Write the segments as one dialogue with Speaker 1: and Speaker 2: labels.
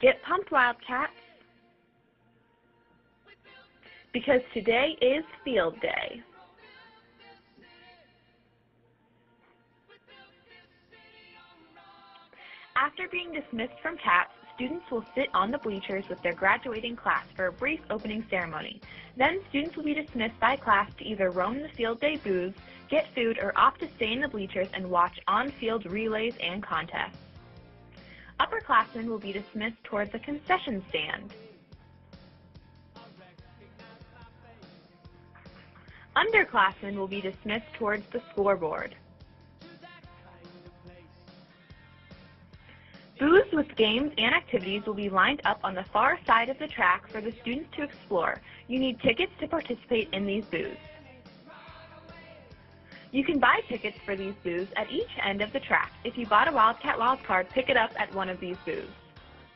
Speaker 1: Get pumped, Wildcats! Because today is field day. After being dismissed from CAPS, students will sit on the bleachers with their graduating class for a brief opening ceremony. Then students will be dismissed by class to either roam the field day booths, get food, or opt to stay in the bleachers and watch on-field relays and contests. Upperclassmen will be dismissed toward the concession stand. Underclassmen will be dismissed towards the scoreboard. Booths with games and activities will be lined up on the far side of the track for the students to explore. You need tickets to participate in these booths. You can buy tickets for these booths at each end of the track. If you bought a Wildcat Wild card, pick it up at one of these booths.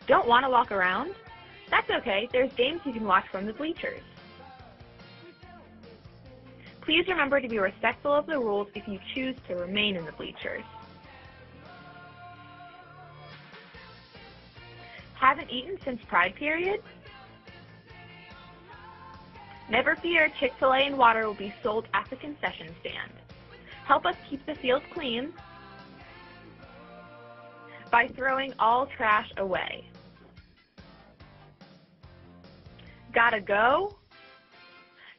Speaker 1: Don't want to walk around? That's okay, there's games you can watch from the bleachers. Please remember to be respectful of the rules if you choose to remain in the bleachers. Haven't eaten since Pride period? Never fear, Chick-fil-A and water will be sold at the concession stand. Help us keep the field clean by throwing all trash away. Gotta go?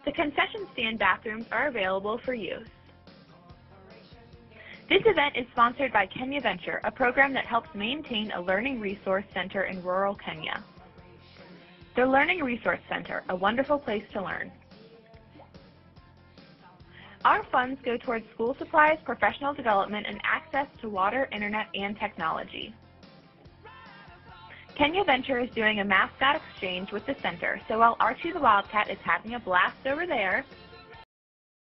Speaker 1: The concession stand bathrooms are available for use. This event is sponsored by Kenya Venture, a program that helps maintain a learning resource center in rural Kenya. The Learning Resource Center, a wonderful place to learn. Our funds go towards school supplies, professional development, and access to water, internet, and technology. Kenya Venture is doing a mascot exchange with the center, so while Archie the Wildcat is having a blast over there,